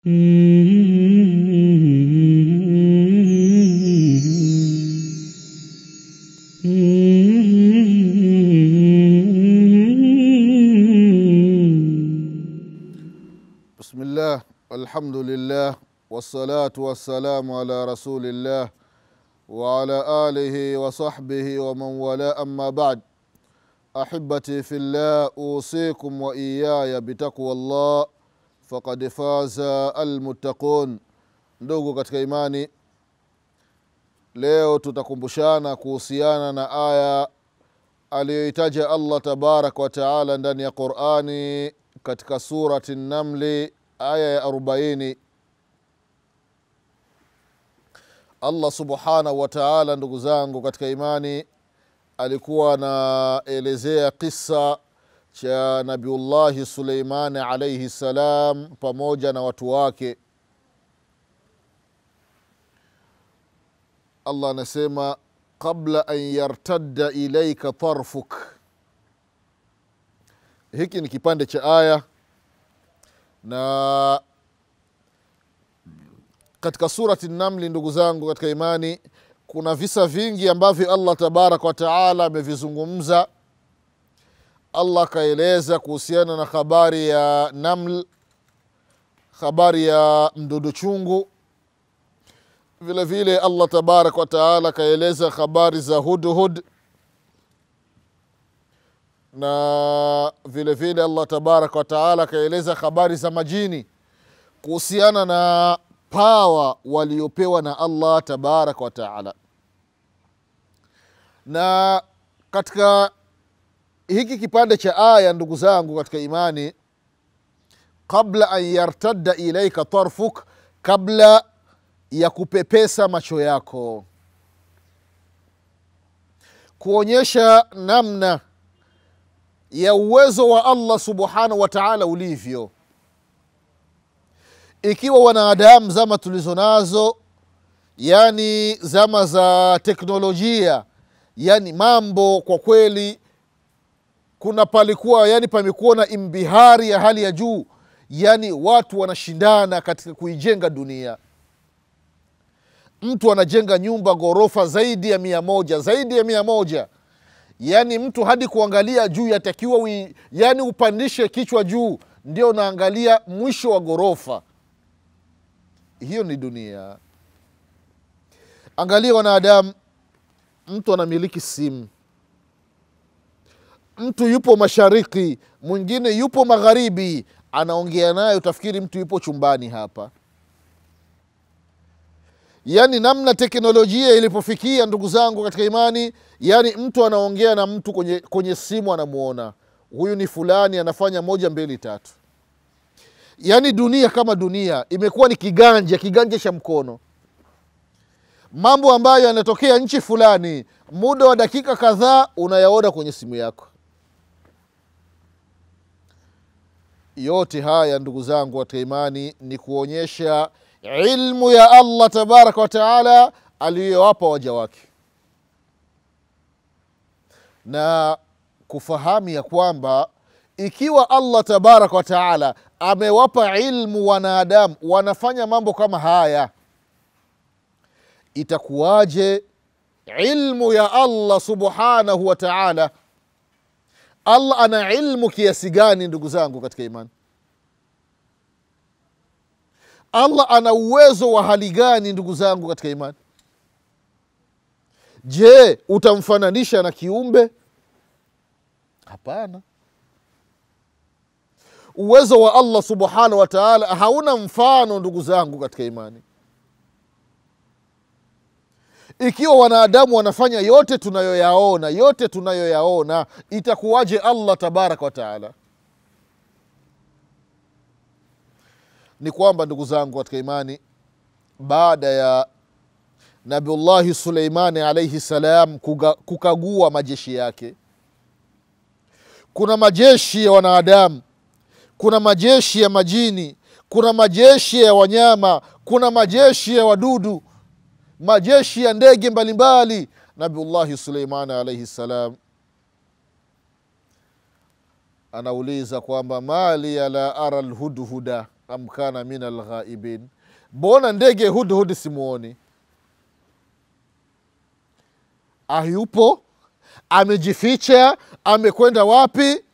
بسم الله الحمد لله والصلاة والسلام على رسول الله وعلى آله وصحبه ومن والاه أما بعد أحبتي في الله أوصيكم وإياي بتقوى الله faqad faza almuttaqun. Ndugu katika imani leo tutakumbushana kuhusiana na aya aliyoitaja allah tabaraka wataala ndani ya qurani katika surati namli aya ya arobaini. Allah subhanahu wataala ndugu zangu katika imani alikuwa anaelezea kisa cha nabiullahi suleimani alaihi ssalam pamoja na watu wake. Allah anasema qabla an yartadda ilaika tarfuk. Hiki ni kipande cha aya na katika surati namli ndugu zangu katika imani kuna visa vingi ambavyo allah tabaraka wataala amevizungumza allah akaeleza kuhusiana na habari ya naml habari ya mdudu chungu. Vile vile allah tabaraka wataala akaeleza habari za hudhud na vile vile allah tabaraka wataala akaeleza habari za majini kuhusiana na pawa waliopewa na allah tabaraka wataala na katika hiki kipande cha aya ndugu zangu katika imani qabla an yartadda ilaika tarfuk kabla ya kupepesa macho yako. Kuonyesha namna ya uwezo wa allah subhanahu wa taala ulivyo. Ikiwa wanadamu zama tulizo nazo yani zama za teknolojia yani mambo kwa kweli kuna palikuwa yani pamekuwa na imbihari ya hali ya juu yani watu wanashindana katika kuijenga dunia. Mtu anajenga nyumba ghorofa zaidi ya mia moja zaidi ya mia moja. Yani mtu hadi kuangalia juu yatakiwa yani upandishe kichwa juu ndio unaangalia mwisho wa ghorofa. Hiyo ni dunia. Angalia wanadamu mtu anamiliki simu mtu yupo mashariki mwingine yupo magharibi anaongea naye utafikiri mtu yupo chumbani hapa. Yaani namna teknolojia ilipofikia ndugu zangu katika imani yaani mtu anaongea na mtu kwenye, kwenye simu anamwona huyu ni fulani anafanya moja mbili tatu. Yaani dunia kama dunia imekuwa ni kiganja kiganja cha mkono. Mambo ambayo yanatokea nchi fulani muda wa dakika kadhaa unayaona kwenye simu yako yote haya ndugu zangu katika imani ni kuonyesha ilmu ya allah tabaraka wataala aliyowapa waja wake. Na kufahamu ya kwamba ikiwa allah tabaraka wataala amewapa ilmu wanadamu wanafanya mambo kama haya itakuwaje ilmu ya allah subhanahu wa taala allah ana ilmu kiasi gani ndugu zangu katika imani? Allah ana uwezo wa hali gani ndugu zangu katika imani? Je utamfananisha na kiumbe? Hapana. Uwezo wa allah subhanahu wa taala hauna mfano ndugu zangu katika imani ikiwa wanadamu wanafanya yote tunayoyaona yote tunayoyaona itakuwaje allah tabaraka wataala ni kwamba ndugu zangu katika imani baada ya nabiullahi suleimani alaihi salam kukagua majeshi yake kuna majeshi ya wanadamu kuna majeshi ya majini kuna majeshi ya wanyama kuna majeshi ya wadudu majeshi ya ndege mbalimbali. Nabiullahi suleimani alaihi ssalam anauliza kwamba mali ya la ara lhudhuda amkana min alghaibin? Mbona ndege hudhud simuoni? Ayupo amejificha amekwenda wapi?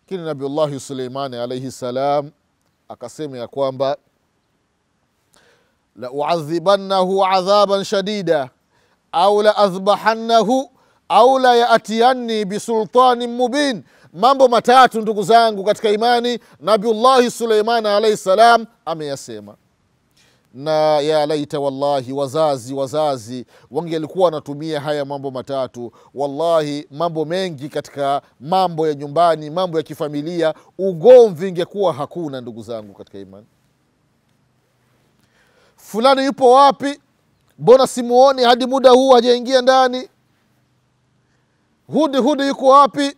Lakini nabiullahi suleimani alaihi ssalam akasema ya kwamba lauadhibannahu adhaban shadida au laadhbahannahu au la yaatiyanni bisultanin mubin. Mambo matatu ndugu zangu katika imani nabiullahi suleimani alaihi salam ameyasema. Na ya laita wallahi wazazi wazazi wange alikuwa wanatumia haya mambo matatu. Wallahi mambo mengi katika mambo ya nyumbani mambo ya kifamilia ugomvi ingekuwa hakuna ndugu zangu katika imani fulani yupo wapi? Mbona simuoni hadi muda huu hajaingia ndani? Hudi hudi yuko wapi?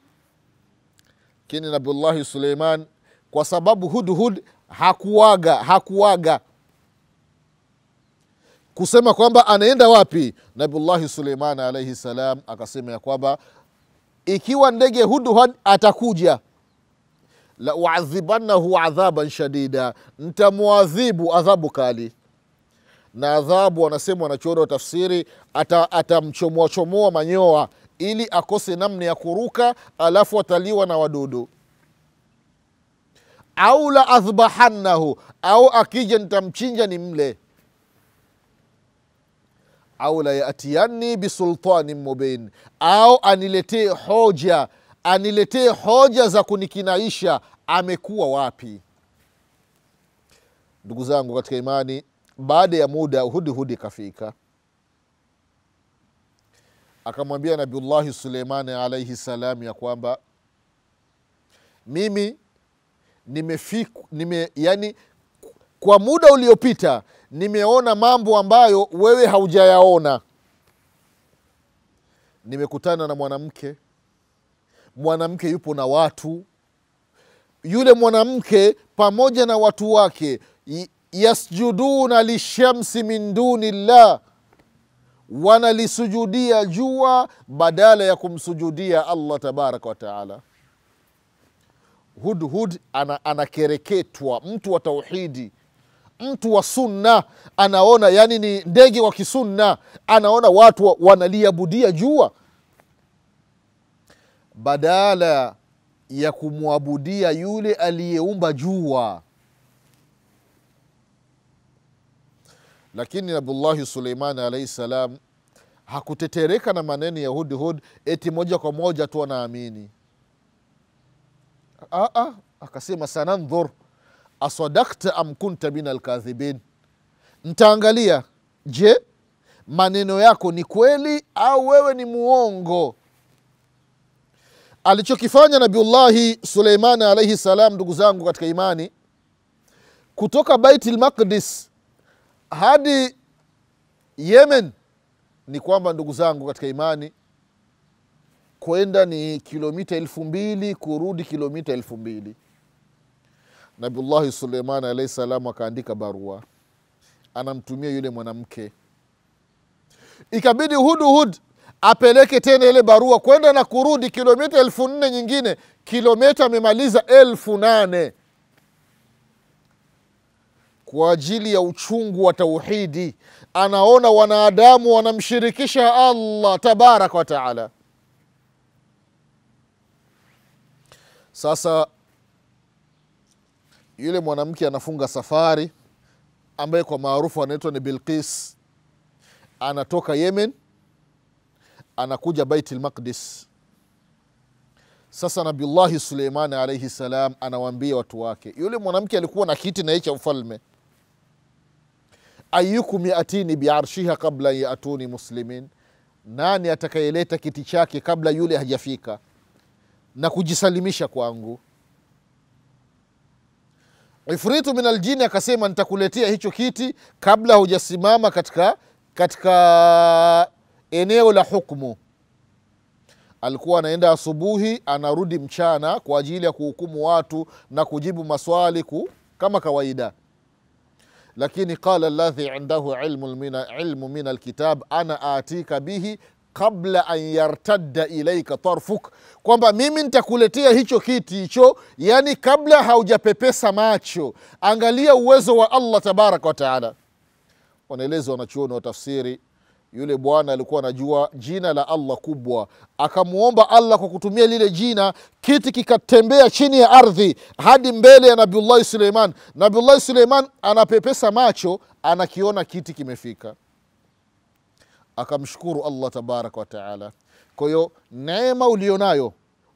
Lakini nabiullahi suleiman kwa sababu hudhud hakuwaga hakuwaga. Kusema kwamba anaenda wapi? Nabiullahi suleiman alaihi salam akasema ya kwamba ikiwa ndege hudhud atakuja. La uadhibannahu adhaban shadida. Ntamwadhibu adhabu kali na adhabu wanasema wanachuoni wa tafsiri atamchomoachomoa ata manyoa ili akose namna ya kuruka alafu ataliwa na wadudu. Au la adhbahannahu au akija nitamchinja ni mle. Au la yatiyanni bisultanin mubin au aniletee hoja aniletee hoja za kunikinaisha amekuwa wapi? Ndugu zangu katika imani baada ya muda hudihudi kafika akamwambia nabiullahi suleimani alaihi salam ya kwamba mimi nimefiku nime yani kwa muda uliopita nimeona mambo ambayo wewe haujayaona. Nimekutana na mwanamke. Mwanamke yupo na watu. Yule mwanamke pamoja na watu wake yasjuduna lishamsi min duni llah wanalisujudia jua badala ya kumsujudia allah tabaraka wataala hudhud anakereketwa ana mtu wa tauhidi mtu wa sunna anaona yani ni ndege wa kisunna anaona watu wanaliabudia jua. Badala ya kumwabudia yule aliyeumba jua lakini nabiullahi suleimani alaihi salam hakutetereka na maneno ya hudhud eti moja kwa moja tu anaamini. Akasema sanandhur asadakta am kunta min alkadhibin. Ntaangalia je maneno yako ni kweli au wewe ni muongo? Alichokifanya nabiullahi suleimani alaihi salam ndugu zangu katika imani kutoka baiti lmaqdis hadi yemen ni kwamba ndugu zangu katika imani kwenda ni kilomita elfu mbili kurudi kilomita elfu mbili. Nabiullahi suleimani alahi salamu akaandika barua anamtumia yule mwanamke. Ikabidi hudhud apeleke tena ile barua kwenda na kurudi kilomita elfu nne nyingine kilomita amemaliza elfu nane kwa ajili ya uchungu wa tauhidi. Anaona wanadamu wanamshirikisha allah tabaraka wataala sasa yule mwanamke anafunga safari ambaye kwa maarufu anaitwa ni bilqis. Anatoka yemen anakuja baiti lmaqdis sasa nabiullahi suleimani alaihi salam anawaambia watu wake yule mwanamke alikuwa na kiti na naye cha ufalme ayukum yatini biarshiha kabla yatuni muslimin. Nani atakayeleta kiti chake kabla yule hajafika? Na kujisalimisha kwangu. Ifritu min aljini akasema nitakuletea hicho kiti kabla hujasimama katika katika eneo la hukmu. Alikuwa anaenda asubuhi anarudi mchana kwa ajili ya kuhukumu watu na kujibu maswali ku, kama kawaida lakini qala ladhi indahu ilmu min, alkitab ana atika bihi kabla an yartadda ilaika tarfuk. Kwamba mimi nitakuletea hicho kiti hicho yani kabla haujapepesa macho. Angalia uwezo wa allah tabaraka wataala wanaeleza wanachuoni wa tafsiri yule bwana alikuwa anajua jina la allah kubwa. Akamwomba allah kwa kutumia lile jina kiti kikatembea chini ya ardhi hadi mbele ya nabiullahi suleiman. Nabiullahi suleiman anapepesa macho anakiona kiti kimefika. Akamshukuru allah tabaraka wataala kwa hiyo neema ulionayo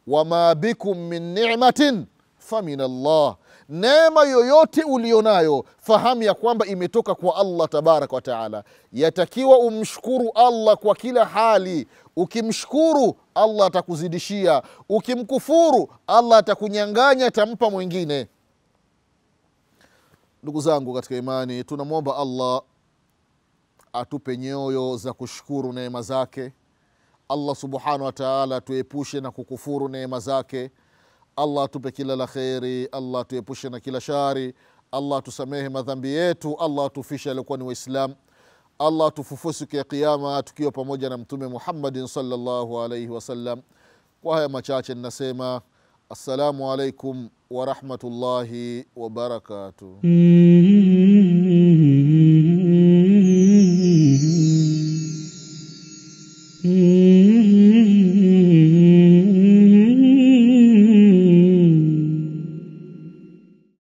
wama bikum min nimatin famin allah neema yoyote ulionayo fahamu ya kwamba imetoka kwa allah tabaraka wa taala. yatakiwa umshukuru allah kwa kila hali. Ukimshukuru allah atakuzidishia. Ukimkufuru allah atakunyanganya atampa mwingine. Ndugu zangu katika imani tunamwomba allah atupe nyoyo za kushukuru neema zake. Allah subhanahu wataala tuepushe na kukufuru neema zake allah atupe kila la kheri allah tuepushe na kila shari allah tusamehe madhambi yetu allah atufishe aliokuwa ni waislam allah atufufue siku ya kiama tukiwa pamoja na mtume muhammadin salllahu alaihi wasallam kwa haya machache ninasema assalamu alaikum warahmatullahi wabarakatuh Mm-hmm.